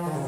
Oh.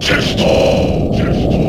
シスト